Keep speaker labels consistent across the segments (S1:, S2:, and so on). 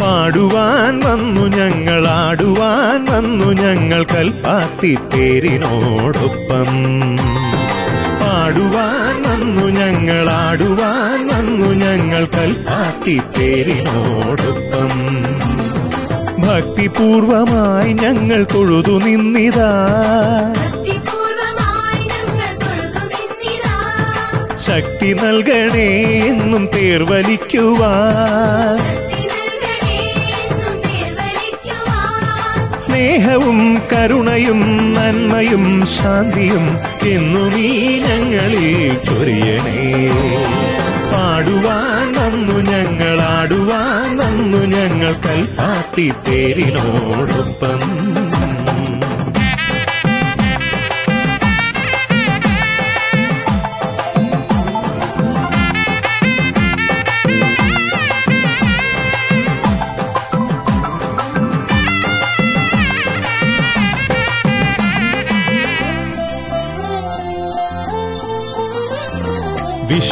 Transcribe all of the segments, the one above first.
S1: പാടുവാൻ വന്നു ഞങ്ങൾ ആടുവാൻ വന്നു ഞങ്ങൾ കൽപ്പാത്തി തേരിനോടൊപ്പം ഭക്തിപൂർവമായി ഞങ്ങൾ തൊഴുതു നിന്നിതാ. ശക്തി നൽകണേ എന്നും തേർവലിക്കുവാൻ. സ്നേഹവും കരുണയും നന്മയും ശാന്തിയും എന്നും ഈ ഞങ്ങളിൽ ചൊരിയണേ പാടുവാൻ വന്നു ഞങ്ങൾ ആടുവാൻ വന്നു ഞങ്ങൾ കൽപ്പാത്തി തേരിനോടൊപ്പം.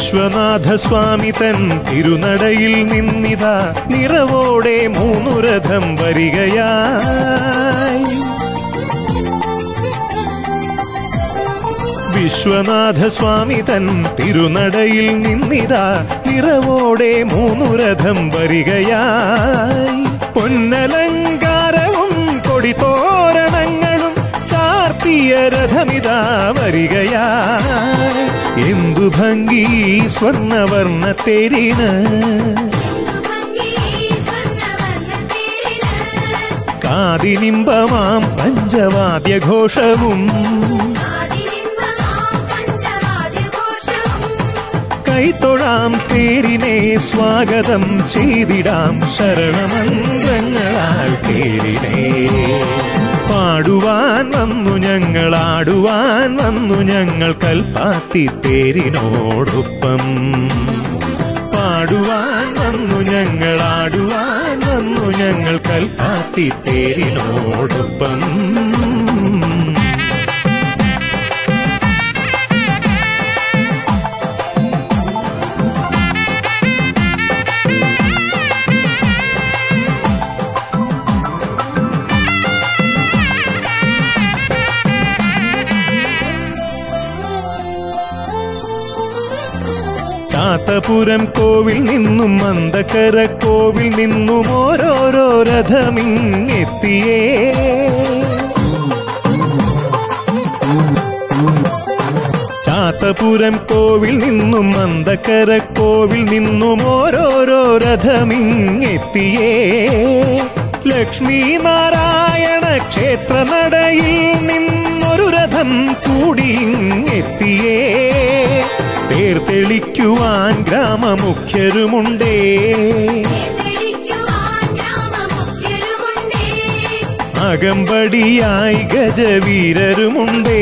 S1: വിശ്വനാഥ സ്വാമി തൻ തിരുനടയിൽ നിന്നിതാ. നിറവോടെ മൂന്നു രഥം വരികയായി. വിശ്വനാഥ സ്വാമി തൻ തിരുനടയിൽ നിന്നിതാ. നിറവോടെ മൂന്നു രഥം വരികയായി. പൊന്നലങ്കാരവും ചാർത്തിയ രഥമിതാ വരികയാ. എന്തു ഭംഗി സ്വർണവർണ തേരിന്. കാതിനിമ്പമാം
S2: പഞ്ചവാദ്യ ഘോഷവും
S1: കൈത്തൊഴാം തേരിനെ സ്വാഗതം ചെയ്തിടാം ശരണമന്ത്രങ്ങളാൽ തേരിനെ. പാടുവാൻ വന്നു ഞങ്ങൾ ആടുവാൻ വന്നു ഞങ്ങൾ കൽപ്പാത്തി തേരിനോടൊപ്പം. പാടുവാൻ വന്നു ഞങ്ങൾ ആടുവാൻ വന്നു ഞങ്ങൾ കൽപ്പാത്തി തേരിനോടൊപ്പം. ചാത്തപുരം കോവിൽ നിന്നും മന്ദക്കര കോവിൽ നിന്നും ഓരോരോ രഥമിങ്ങെത്തിയേ. ചാത്തപുരം കോവിൽ നിന്നും മന്ദക്കര കോവിൽ നിന്നും ഓരോരോ രഥമിങ്ങെത്തിയേ. ലക്ഷ്മി നാരായണ ക്ഷേത്ര നടയിൽ നിന്നൊരു രഥം കൂടിയിങ്ങെത്തിയേ തേർത്തെളിക്കുവാൻ ഗ്രാമമുഖ്യരുമുണ്ടേ. അകമ്പടിയായി ഗജവീരരുമുണ്ടേ.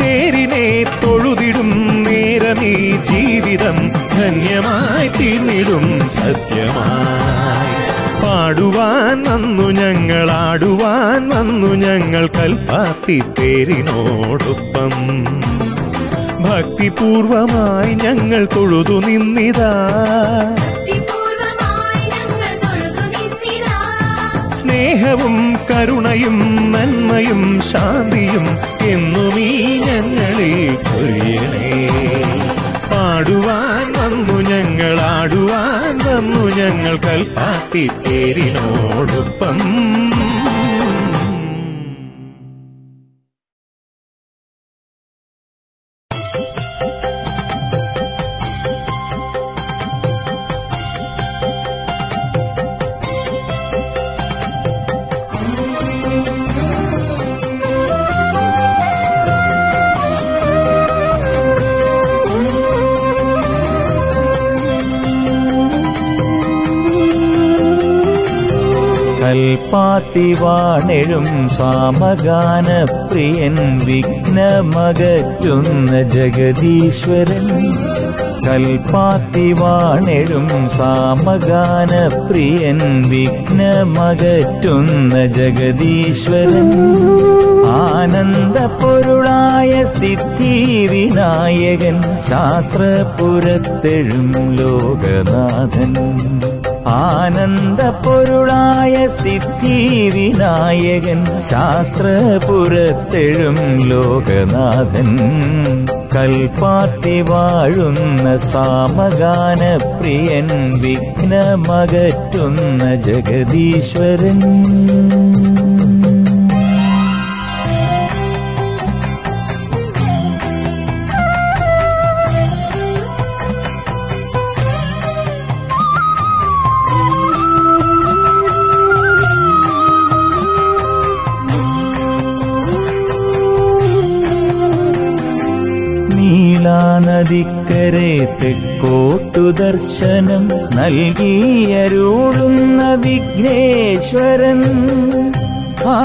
S1: തേരിനെ തൊഴുതിടും നേരമീ ജീവിതം ധന്യമായി തീർന്നിടും സത്യമായി പാടുവാൻ വന്നു ഞങ്ങൾ ആടുവാൻ വന്നു ഞങ്ങൾ കൽപ്പാത്തി തേരിനോടൊപ്പം. ഭക്തിപൂർവമായി ഞങ്ങൾ തൊഴുതു നിന്നിതാ. സ്നേഹവും കരുണയും നന്മയും ശാന്തിയും എന്നും ഈ ഞങ്ങളിൽ ചൊരിയണേ പാടുവാൻ വന്നു ഞങ്ങൾ ആടുവാൻ വന്നു ഞങ്ങൾ കൽപ്പാത്തി തേരിനോടൊപ്പം.
S3: പാത്തിവാണെഴും സാമഗാന പ്രിയൻ വിഘ്നമകറ്റുന്ന ജഗദീശ്വരൻ. കൽപ്പാത്തിവാണെഴും സാമഗാന പ്രിയൻ വിഘ്നമകറ്റുന്ന ജഗദീശ്വരൻ. ആനന്ദപൊരുളായ സിദ്ധി വിനായകൻ ശാസ്ത്രപുരത്തെഴും ലോകനാഥൻ. ആനന്ദ പൊരുളായ സിദ്ധി വിനായകൻ ശാസ്ത്രപുരത്തെഴും ലോകനാഥൻ. കൽപ്പാത്തി വാഴുന്ന സാമഗാന പ്രിയൻ വിഘ്നമകറ്റുന്ന ജഗദീശ്വരൻ. നീളാനദിക്കരെ തെക്കോട്ടു ദർശനം നൽകിയരുളുന്ന വിഘ്നേശ്വരൻ ആ,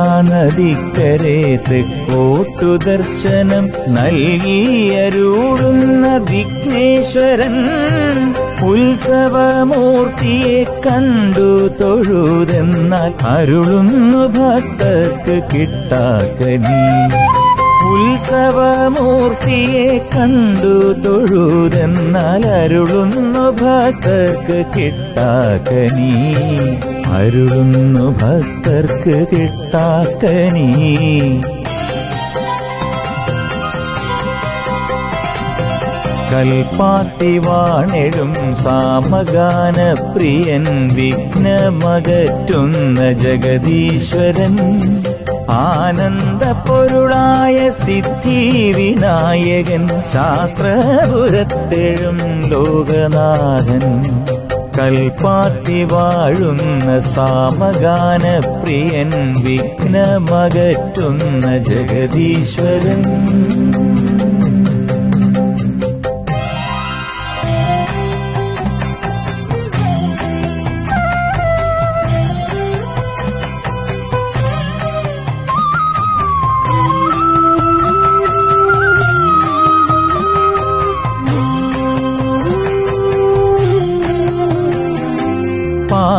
S3: നീളാനദിക്കരെ തെക്കോട്ടു ദർശനം നൽകിയരുളുന്ന വിഘ്നേശ്വരൻ ഉത്സവമൂർത്തിയെ കണ്ടു തൊഴുതെന്നാൽ അരുളുന്നു ഭക്തർക്ക് കിട്ടാക്കനി. ഉത്സവമൂർത്തിയെ കണ്ടു തൊഴുതെന്നാൽ അരുളുന്നു ഭക്തർക്ക് കിട്ടാക്കനി. അരുളുന്നു ഭക്തർക്ക് കിട്ടാക്കനീ. കൽപ്പാത്തി വാണെഴും സാമഗാന പ്രിയൻ വിഘ്നമകറ്റുന്ന ജഗദീശ്വരൻ. ആനന്ദ പൊരുളായ സിദ്ധി വിനായകൻ ശാസ്ത്രപുരത്തെഴും ലോകനാഥൻ. കൽപ്പാത്തി വാഴുന്ന സാമഗാന പ്രിയൻ വിഘ്നമകറ്റുന്ന ജഗദീശ്വരൻ.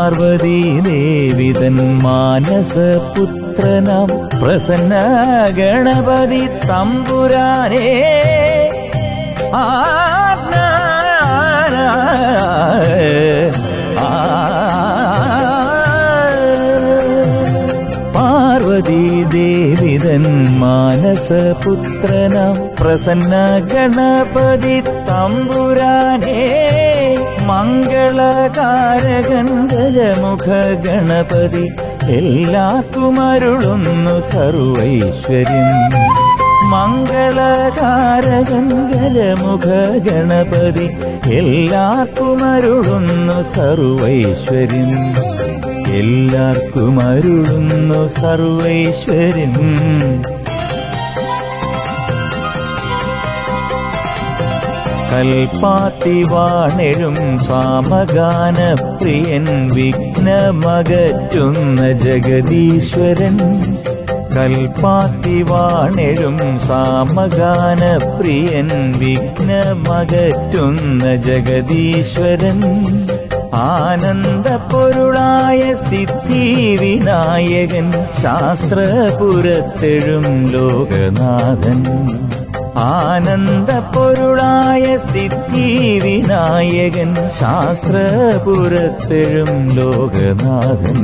S3: പാർവതി ദേവിതൻ മാനസപുത്രനാം പ്രസന്ന ഗണപതി തമ്പുരാനേ. പാർവതി ദേവിതൻ മാനസപുത്രനാം പ്രസന്ന ഗണപതി തമ്പുരാനേ. മംഗളകാരകൻ ഗജമുഖ ഗണപതി എല്ലാവർക്കും അരുളുന്നു സർവൈശ്വര്യം. മംഗളകാരകൻ ഗജമുഖ ഗണപതി എല്ലാവർക്കും അരുളുന്നു സർവൈശ്വര്യം. എല്ലാവർക്കും അരുളുന്നു സർവൈശ്വര്യം. കൽപ്പാത്തി വാണെഴും സാമഗാന പ്രിയൻ വിഘ്നമകറ്റുന്ന ജഗദീശ്വരൻ. കൽപ്പാത്തി വാണെഴും സാമഗാന പ്രിയൻ വിഘ്നമകറ്റുന്ന ജഗദീശ്വരൻ. സിദ്ധി വിനായകൻ ശാസ്ത്രപുരത്തെഴും ലോകനാഥൻ. ആനന്ദ പൊരുളായ സിദ്ധി വിനായകൻ ശാസ്ത്രപുരത്തെഴും ലോകനാഥൻ.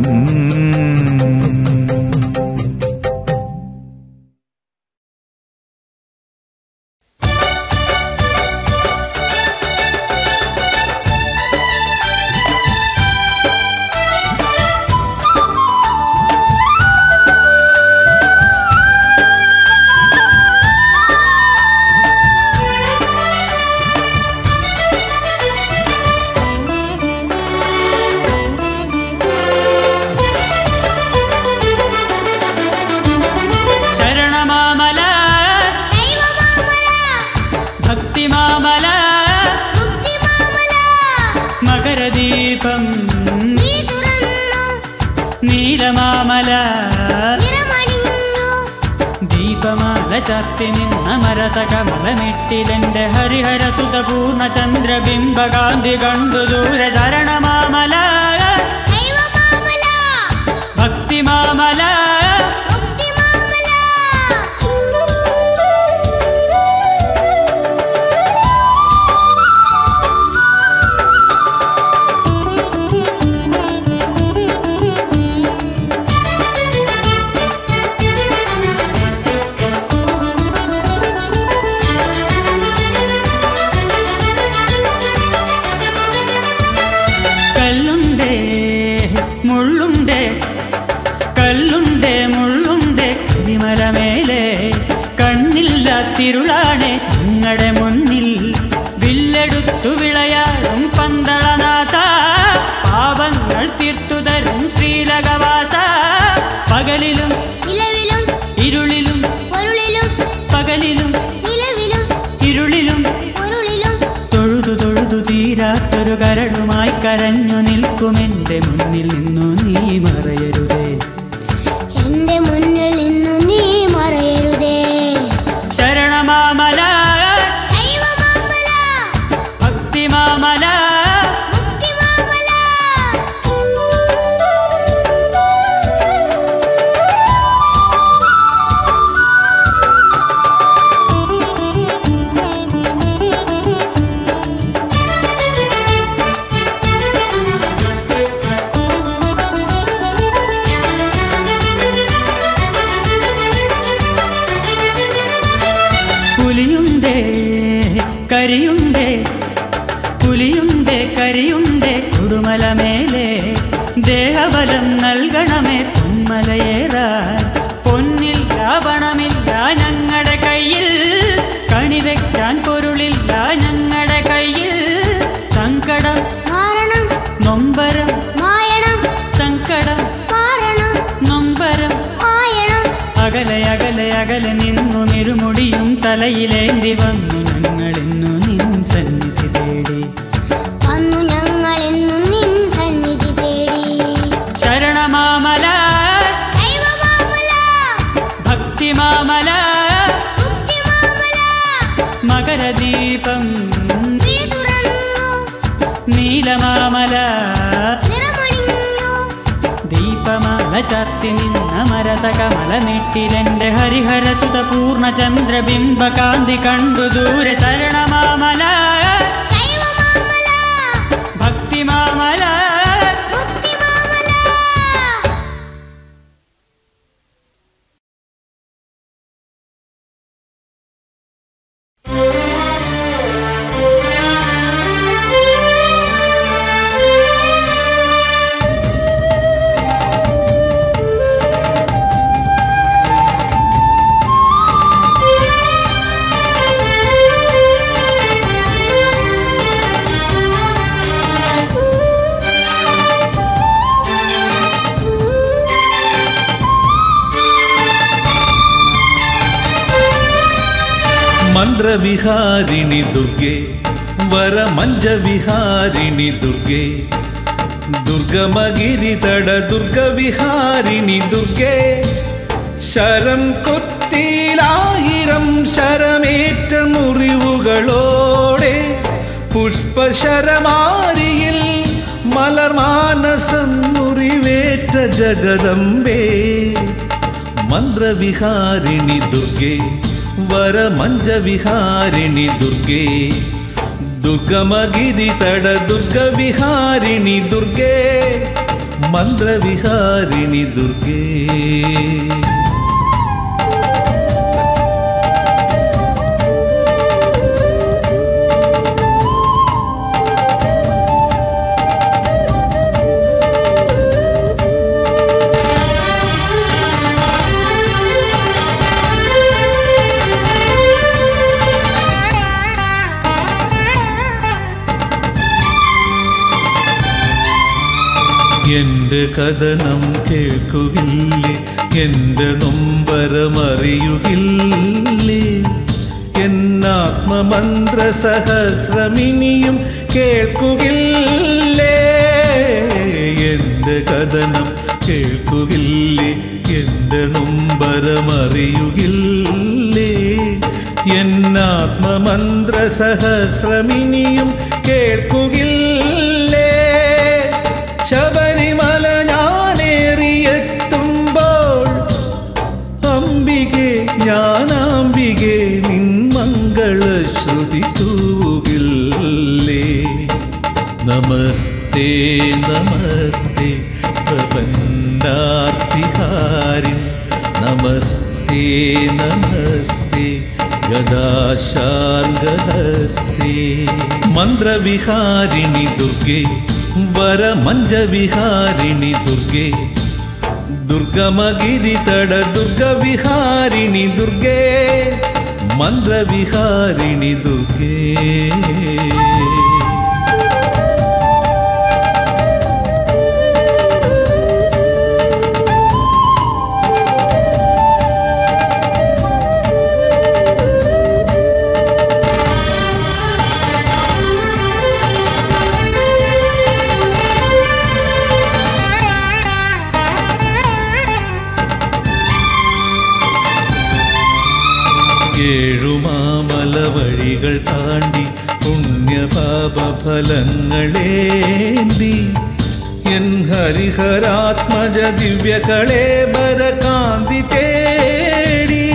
S4: ചർത്തി നിന്ന മരതകമലമെട്ടിലെന്റെ ഹരിഹര സുതപൂർണ ചന്ദ്രബിംബകാന്തി കണ്ടു ദൂര ശരണമാമല ഭക്തി മാമല ವಿಹಾರಿಣಿ
S2: ದುರ್ಗೆ
S4: ವರ
S2: ಮಂಜ
S1: ವಿಹಾರಿಣಿ ದುರ್ಗೆ ದುರ್ಗಮಗಿರಿ ತಡ ದುರ್ಗ ವಿಹಾರಿಣಿ ದುರ್ಗೆ ശരം കൊത്തിലായിരം ശരമേറ്റ മുറിവുകളോടെ പുഷ്പശരമാരിയിൽ മലർമാനസം മുറിവേറ്റ ജഗദംബേ മന്ത്രവിഹാരിണി ദുർഗേ ವರ ಮಂಜ ವಿಹಾರಿಣಿ ದುರ್ಗೆ. ದುರ್ಗಮ ಗಿರಿ ತಡ ದುರ್ಗ ವಿಹಾರಿಣಿ ದುರ್ಗೆ.
S5: ಮಂದ್ರ ವಿಹಾರಿಣಿ ದುರ್ಗೇ. എന്റെ കഥനം കേൾക്കുകയില്ലേ എന്റെ നൊമ്പരമറിയുകയില്ലേ എന്നാത്മമന്ത്ര സഹസ്രമിനിയും കേൾക്കുകയില്ലേ എന്റെ കഥനം കേൾക്കുകയില്ലേ എന്റെ നൊമ്പരമറിയുകയില്ലേ എന്നാത്മമന്ത്ര സഹസ്രമിനിയും കേൾക്കുകയില്ല नमस्ते नमस्ते प्रपन्नार्तिहारि नमस्ते नमस्ते गदाशार्गहस्ते। मन्द्रविहारिणि दुर्गे वरमञ्जविहारिणि दुर्गे। दुर्गमगिरितडदुर्गविहारिणि दुर्गे। मन्त्रविहारिणि दुर्गे। ഏഴുമാമല വഴികൾ താണ്ടി പുണ്യപാപ ഫലങ്ങളേന്തി എൻ ഹരിഹരാത്മജ ദിവ്യകളെ ബരകാന്തി തേടി.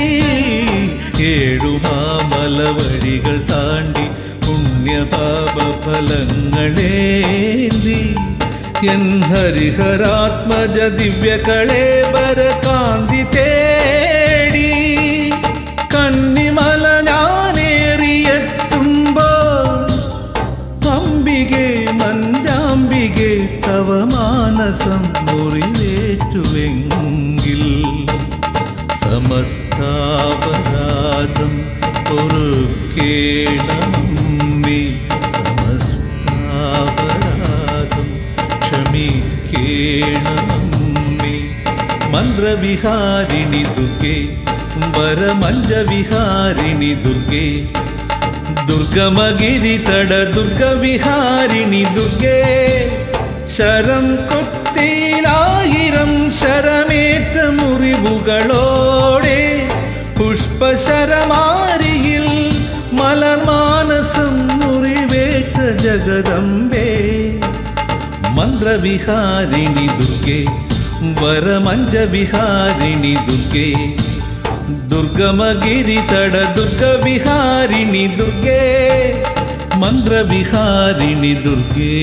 S5: ഏഴുമാമല വഴികൾ താണ്ടി പുണ്യപാപ ഫലങ്ങളേന്തി എൻ ഹരിഹരാത്മജ ദിവ്യകളെ കാന്തി മാനസം മുറിവേറ്റുവെങ്കിൽ സമസ്താപരാധം പൊറുക്കേണമേ സമസ്താപരാധം ക്ഷമിക്കേണമേ മന്ത്രവിഹാരിണി ദുർഗേ വരമഞ്ചവിഹാരിണി ദുർഗേ. തട ദുർഗവിഹാരിണി ദുർഗേ. ശരം കൊത്തിയിലായിരം ശരമേറ്റ മുറിവുകളോടെ
S6: शरमेरि पुष्परमलं मुरि जगदम्बे मन्त्रविहारिणुर्गे वरमञ्ज विहारिणि दुर्गे
S7: दुर्गमगिरिड दुर्गविहारिणुर्गे मन्त्रविहारिणुर्गे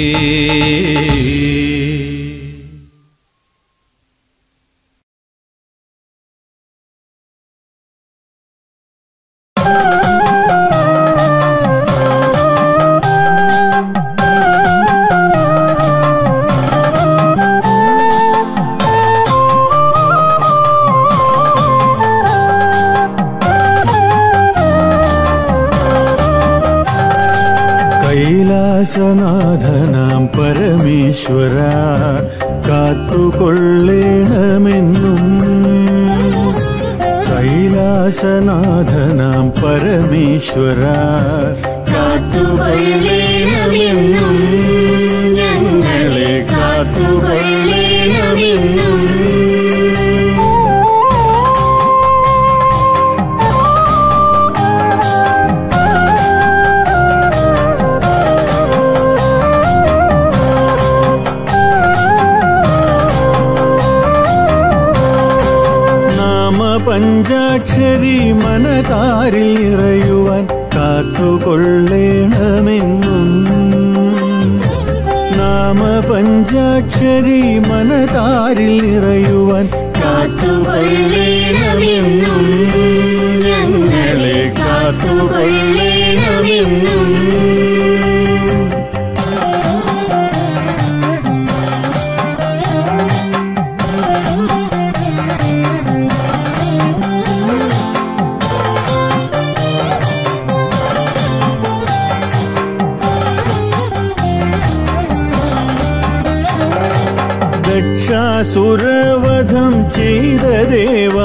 S6: ദക്ഷാസുരവധം ചെയ്ത ദേവ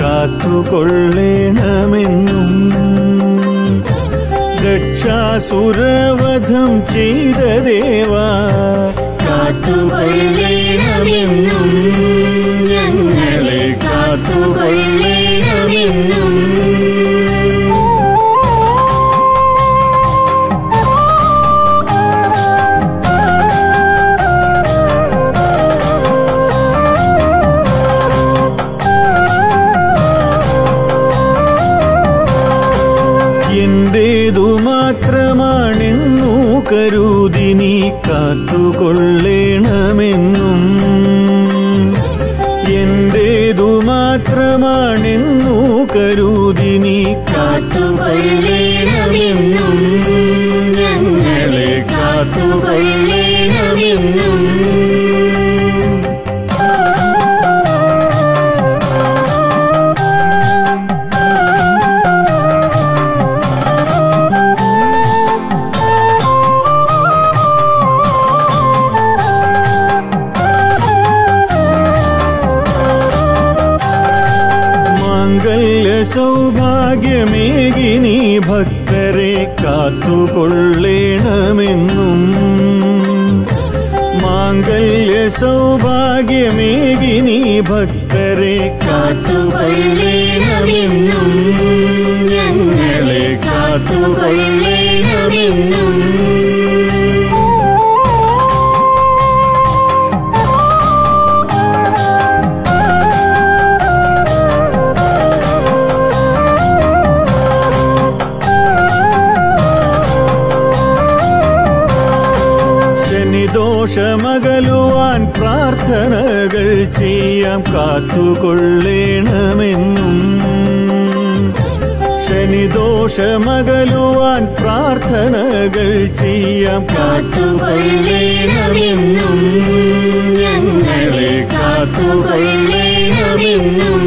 S8: കാത്തുകൊള്ളേണമെന്നും രക്ഷാസുരവധം ചെയ്ത ദേവാ
S7: കാത്തുകൊള്ളേണമെന്നും ഞങ്ങളെ കാത്തുകൊള്ളേണമെന്നും
S8: മാംഗല്യ സൗഭാഗ്യമേകി നീ ഭക്തരെ കാത്തുകൊള്ളേണമെന്നും. മാംഗല്യ സൗഭാഗ്യമേകി നീ ഭക്തരെ
S7: കാത്തുകൊള്ളേണമെന്നും. ഞങ്ങളെ കാത്തുകൊള്ളേണമെന്നും.
S8: ചെയ്യാം കാത്തുകൊള്ളേണമെന്നും ശനിദോഷമകലുവാൻ പ്രാർത്ഥനകൾ ചെയ്യാം.
S7: കാത്തുകൊള്ളേണമെന്നും ഞങ്ങളെ കാത്തുകൊള്ളേണമെന്നും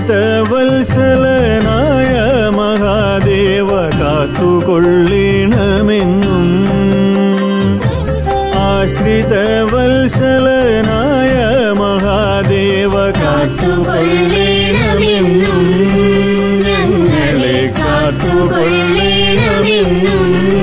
S8: ആശ്രിതവത്സലനായ മഹാദേവ കാത്തുകൊള്ളിണമെന്നും. ആശ്രിതവത്സലനായ മഹാദേവ
S7: കാത്തുകൊള്ളിണമെന്നും. ഞങ്ങളെ കാത്തുകൊള്ളേണമെന്നും.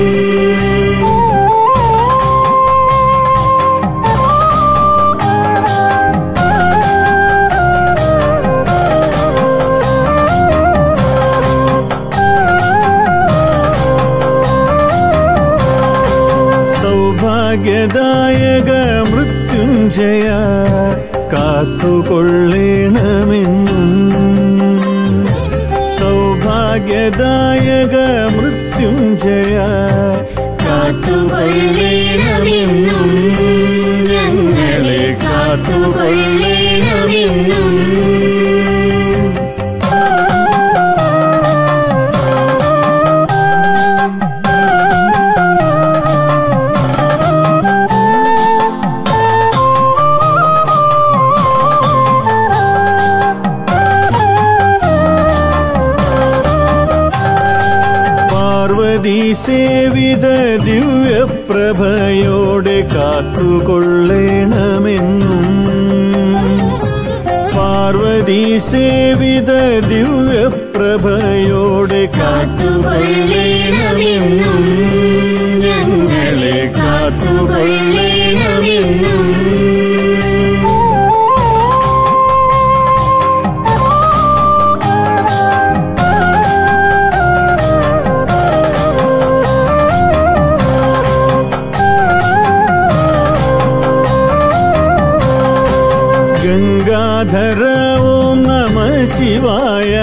S8: ഗംഗാധര ഓം നമ ശിവായ.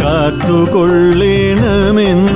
S8: കാത്തുകൊള്ളേണമെന്നും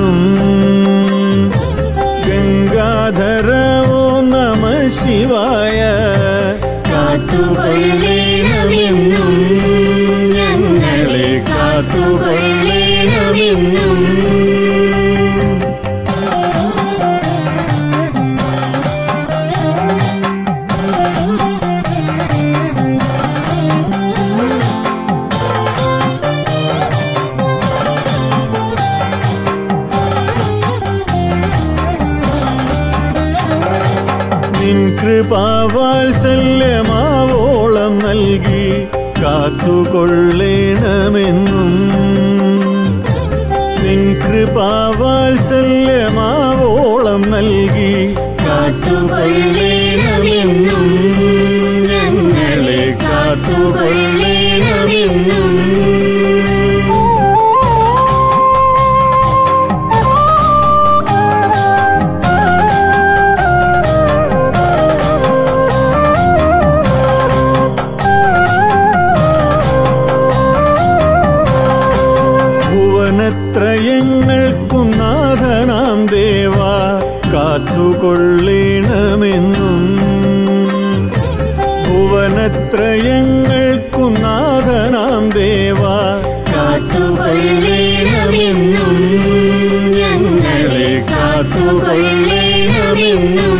S7: കാത്തുകൊള്ളേണമെന്നും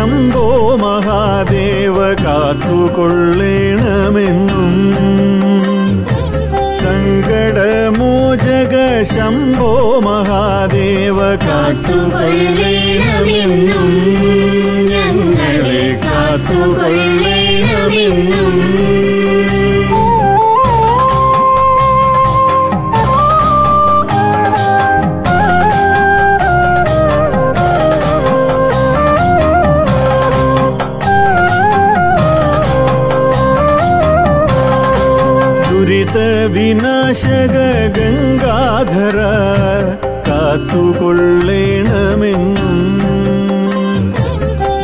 S7: ശംഭോ മഹാദേവ കാത്തുകൊള്ളേണമെന്നും. സങ്കടമോചക ശംഭോ മഹാദേവ
S2: കാത്തുകൊള്ളേണമെന്നും. കാത്തുകൊള്ളേണമെന്നും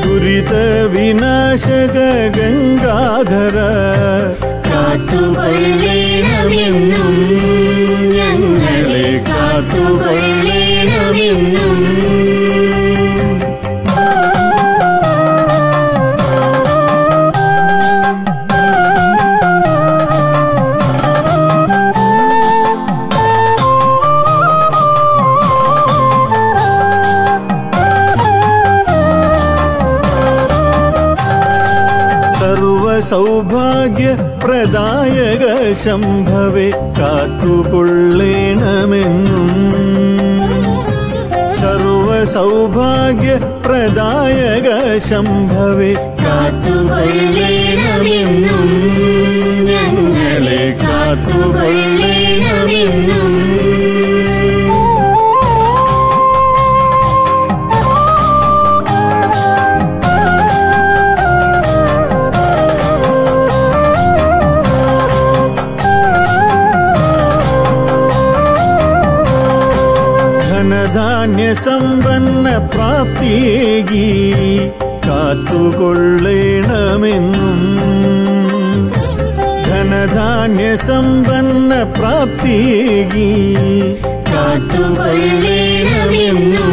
S7: ദുരിത വിനാശക ഗംഗാധര കാത്തുകൊള്ളേണമെന്നും
S2: ഞങ്ങളെ കാത്തുകൊള്ളേണമെന്നും
S7: പ്രദായക ശംഭവെ കാത്തുകൊള്ളേണമെന്നും. സർവസൗഭാഗ്യ പ്രദായക ശംഭവെ
S2: കാത്തുകൊള്ളേണമെന്നും ഞങ്ങളെ കാത്തുകൊള്ളേണമെന്നും
S7: സമ്പന്ന പ്രാപ്തിയേകി കാത്തുകൊള്ളേണമെന്നും ധനധാന്യ സമ്പന്ന പ്രാപ്തിയേകി
S2: കാത്തുകൊള്ളേണമെന്നും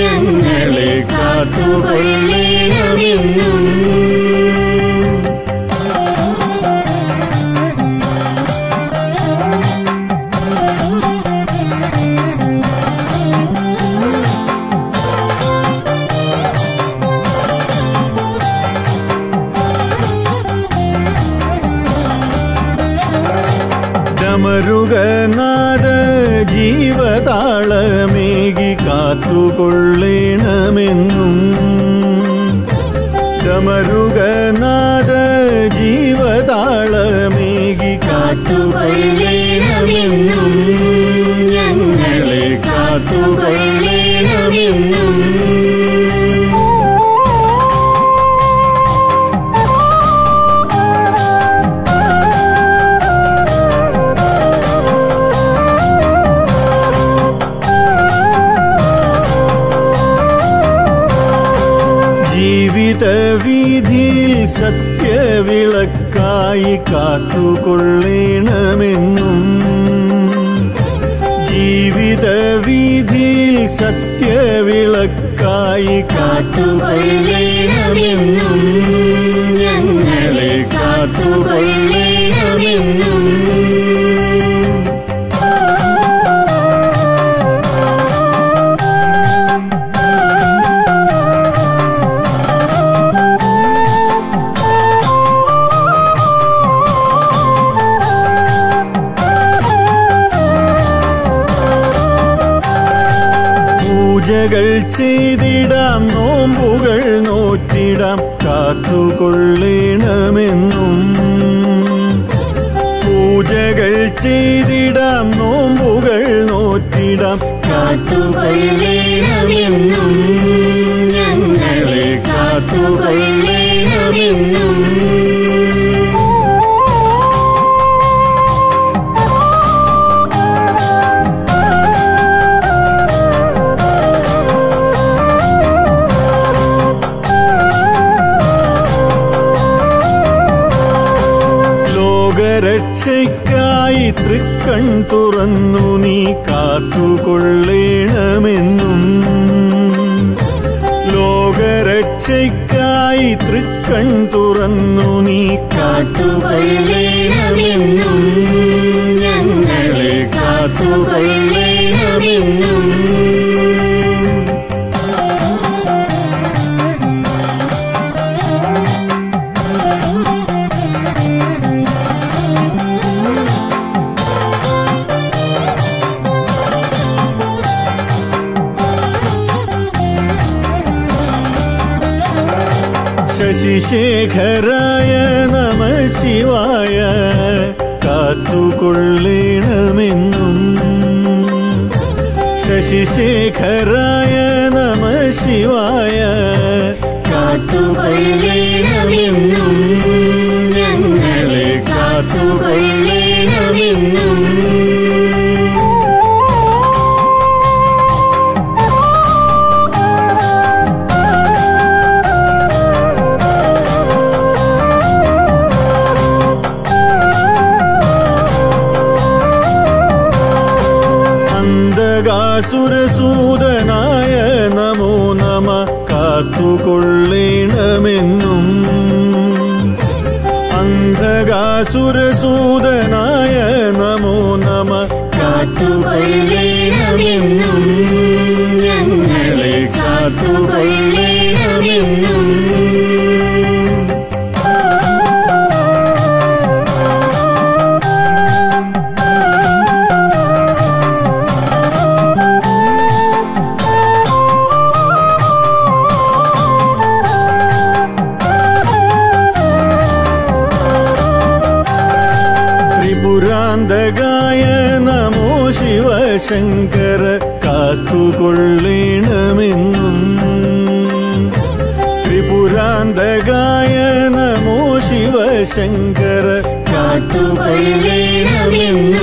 S2: ഞങ്ങളെ കാത്തുകൊള്ളേണമെന്നും
S7: കാത്തുകൊള്ളേണമെന്നും സത്യവിളക്കായി തുറന്നു നീ കാത്തുകൊള്ളേണമെന്നും. ലോകരക്ഷയ്ക്കായി തൃക്കൺ തുറന്നു നീ
S2: കാത്തുകൊള്ളേണമെന്നും. ഞങ്ങളെ കാത്തുകൊള്ളേണമെന്നും.
S7: ശശിശേഖരായ നമ ശിവായ കാത്തുകൊള്ളണമെന്നും. ശശിശേഖരായ നമ ശിവായ
S2: കാത്തുകൊള്ളണമെന്നും ഞങ്ങളെ കാത്തുകൊള്ളേണമെന്നും.
S7: ശിവശങ്കര കാത്തുകൊള്ളണമെന്നും. ത്രിപുരാന്തകായ നമോ ശിവശങ്കര
S2: കാത്തുകൊള്ളേണമെന്നും.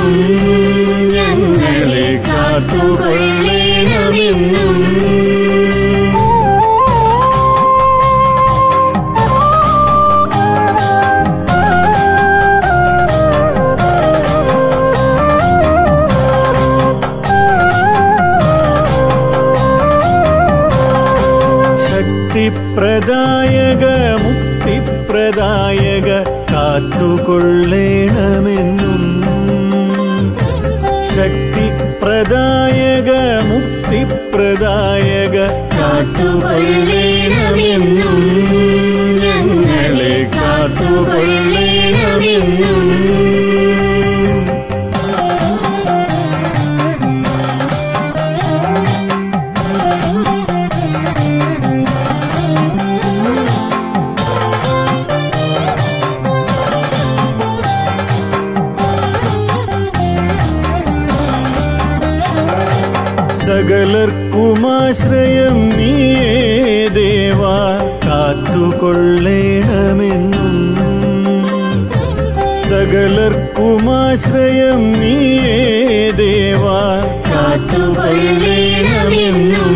S2: കാത്തുകൊള്ളേണമെന്നും
S7: സകലർക്കുമാശ്രയം നീയേ ദേവാ. കാത്തുകൊള്ളേണമെന്നും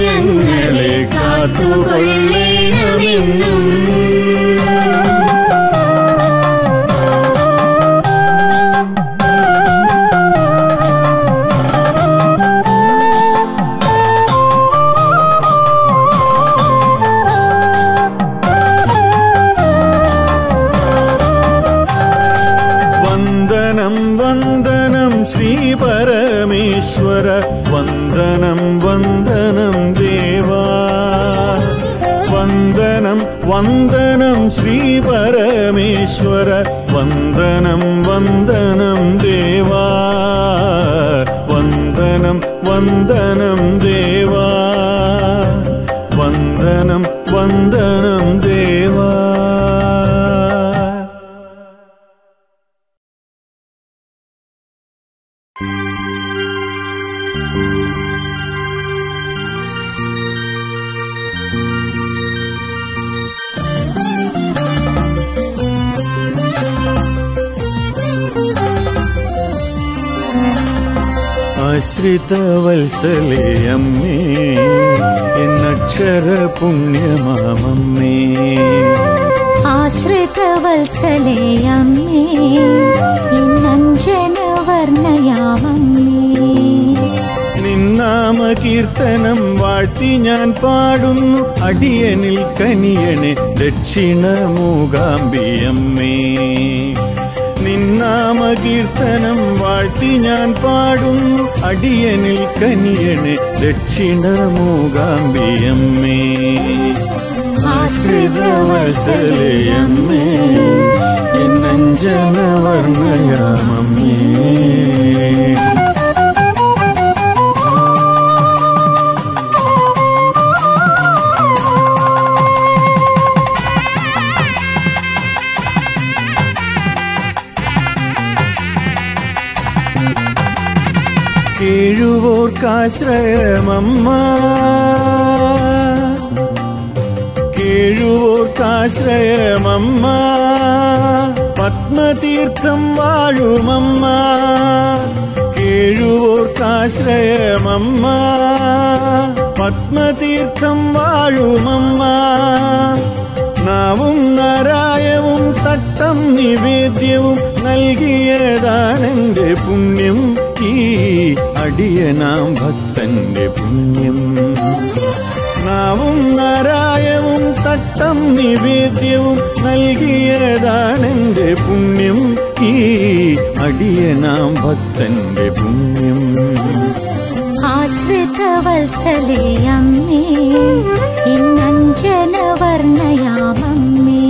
S2: ഞങ്ങളെ കാത്തുകൊള്ളേണമെന്നും
S7: ആശ്രിതവത്സലേ അമ്മേ എന്നക്ഷര പുണ്യമാമമ്മേ
S9: ആശ്രിതവത്സലേ അമ്മേ ഇന്നഞ്ജന വർണയാമമ്മേ
S7: നിന്നാമ കീർത്തനം വാഴ്ത്തി ഞാൻ പാടുന്നു അടിയനിൽ കനിയനെ ദക്ഷിണ മൂകാംബിയമ്മേ നിന്നാമ കീർത്തനം വാഴ്ത്തി ഞാൻ പാടും അടിയനിൽ കനിയണെ ദക്ഷിണമൂകാംബിയമ്മേ. ആശ്രിതവസലയമ്മേ ആശ്രിതവത്സലേ കേഴുവോർക്കാശ്രയമമ്മ കേഴുവോർക്കാശ്രയമമ്മ പത്മതീർത്ഥം വാഴുമമ്മ. കേഴുവോർക്കാശ്രയമമ്മ പത്മതീർത്ഥം വാഴുമമ്മ. നാവും നാരായവും തട്ടം നിവേദ്യവും നൽകിയതാണെന്റെ പുണ്യം ഈ അടിയനാം ഭക്തന്റെ പുണ്യം. നാവും നാരായവും തട്ടം നിവേദ്യവും നൽകിയതാണെന്റെ പുണ്യം. ഈ അടിയനാം ഭക്തന്റെ പുണ്യം.
S9: ആശ്രിതവത്സലേ അമ്മേ ഇന്നഞ്ജന വർണയാമമ്മേ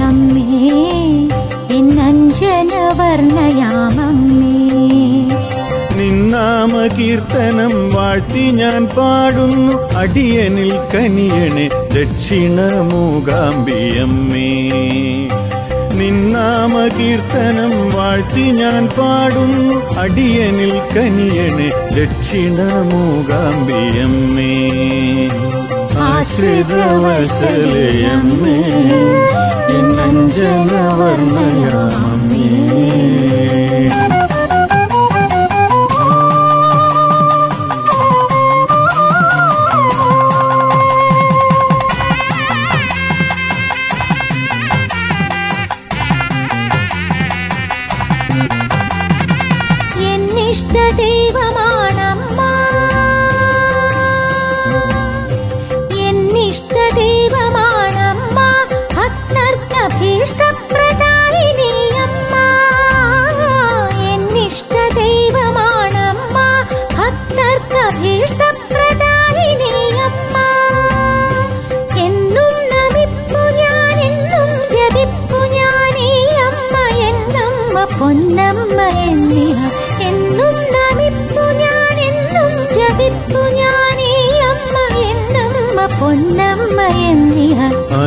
S9: അമ്മേ ഇന്നഞ്ജന
S7: വർണയാമമ്മേ കീർത്തനം വാഴ്ത്തി ഞാൻ പാടുന്നു. അടിയനിൽ കനിയണെ ദക്ഷിണ മൂകാംബിയമ്മേ നിന്നാമ കീർത്തനം വാഴ്ത്തി ഞാൻ പാടുന്നു. അടിയനിൽ കനിയണെ ദക്ഷിണ മൂകാംബിയമ്മേ ആശ്രിതവസലയമ്മേ എന്നഞ്ജന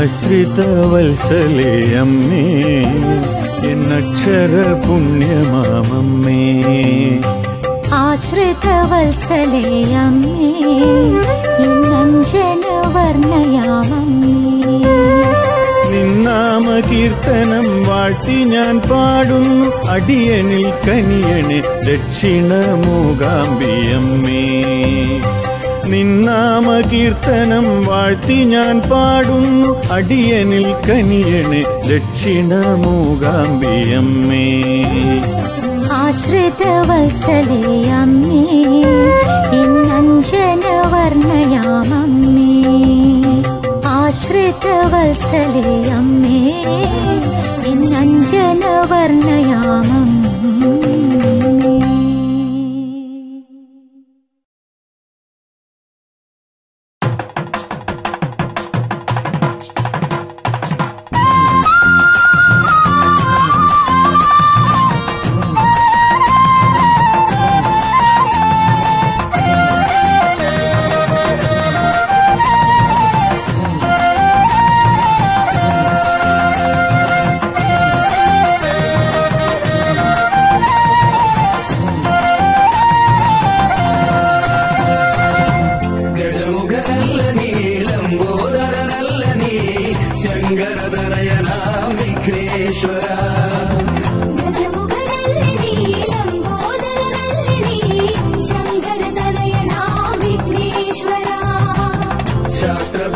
S7: ആശ്രിതവത്സലേ അമ്മേ എന്നക്ഷര പുണ്യമാമമ്മേ
S10: ആശ്രിതവത്സലേ അമ്മേ എന്നഞ്ജന വർണയാമമ്മേ
S7: നിന്നാമ കീർത്തനം വാഴ്ത്തി ഞാൻ പാടുന്നു. അടിയനിൽ കനിയണി ദക്ഷിണ മൂകാംബിയമ്മേ നിന്നാമ കീർത്തനം വാഴ്ത്തി ഞാൻ പാടുന്നു. അടിയനിൽ കനിയണെ ദക്ഷിണമൂകാംബിയമ്മേ.
S10: ആശ്രിതവത്സലേ അമ്മേ ഇന്നഞ്ജന വർണയാമമ്മേ ആശ്രിതവത്സലേ അമ്മേ ഇന്നഞ്ജന
S2: വർണയാമമ്മേ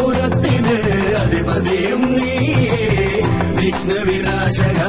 S11: മലപുരത്തിന് അധിപതിയും നീ
S9: വിഷ്ണുവിനാശകാരണനാ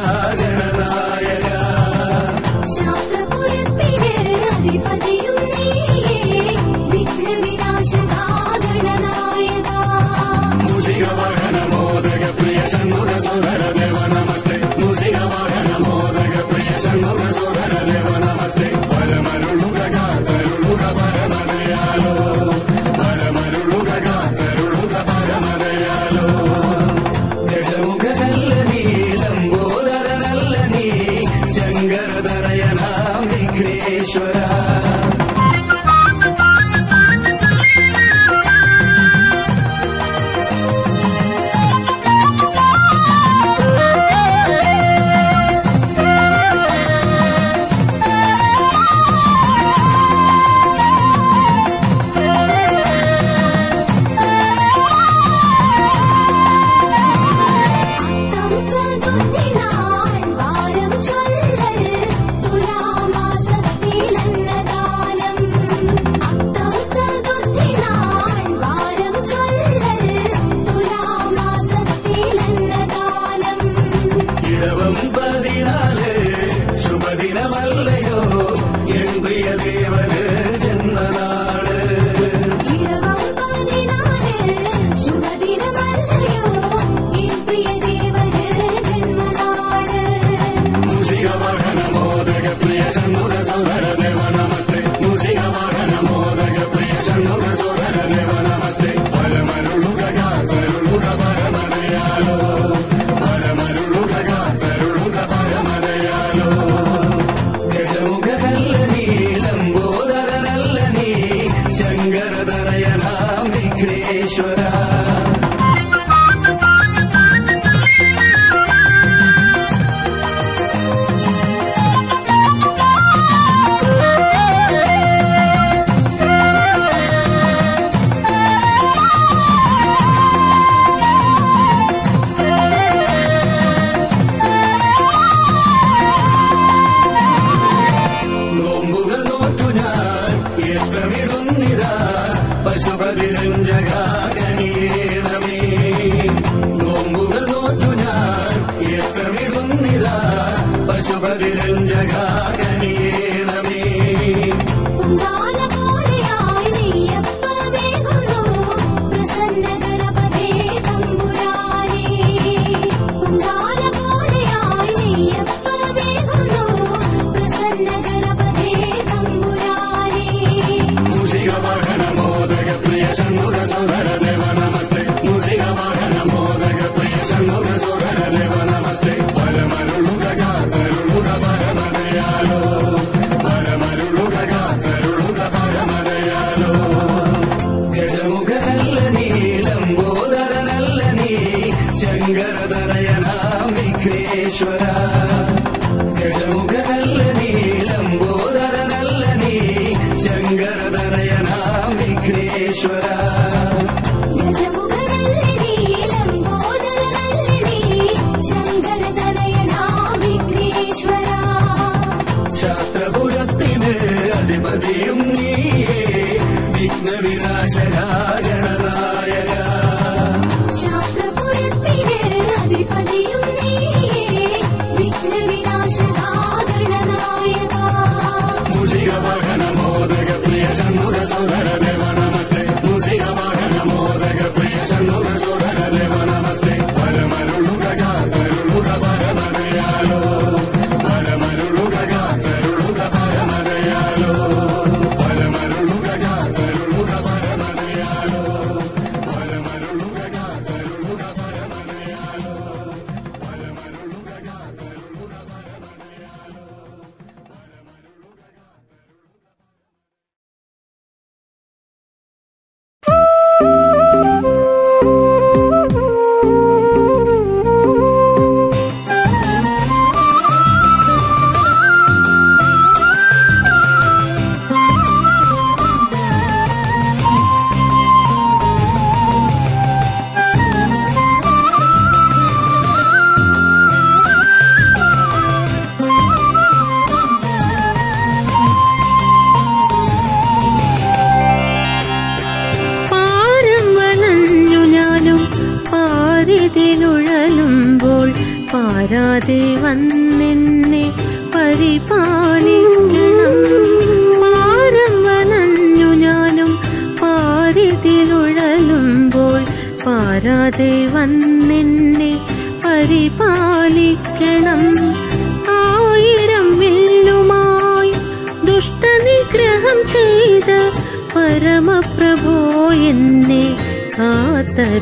S9: निरप्रदयिक्रियेष्वतः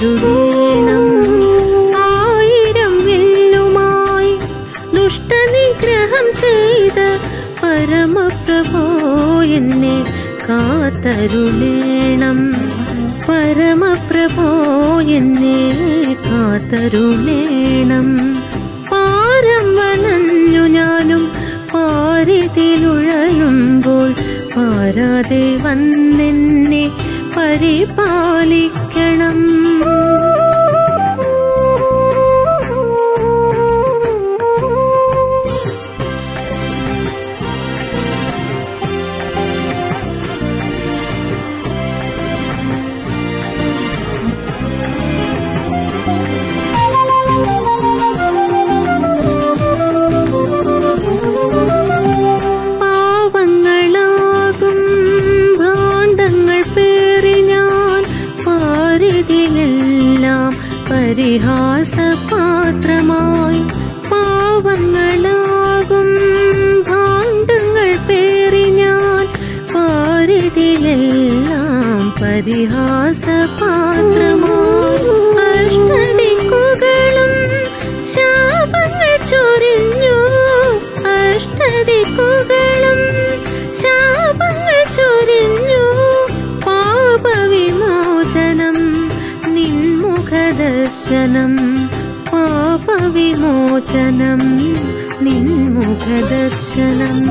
S9: അരുളേണം ആയിരം വില്ലുമായി ദുഷ്ടനിഗ്രഹം ചെയ്ത് പരമപ്രഭോ എന്നെ കാത്തരുളേണം. പരമപ്രഭോ എന്നെ കാത്തരുളേ പരിഹാസപാത്രമായി പാവങ്ങളാകും ഭാണ്ഡങ്ങൾ പേറി ഞാൻ പാരിതിലെല്ലാം പരിഹാസ निखदर्शनम्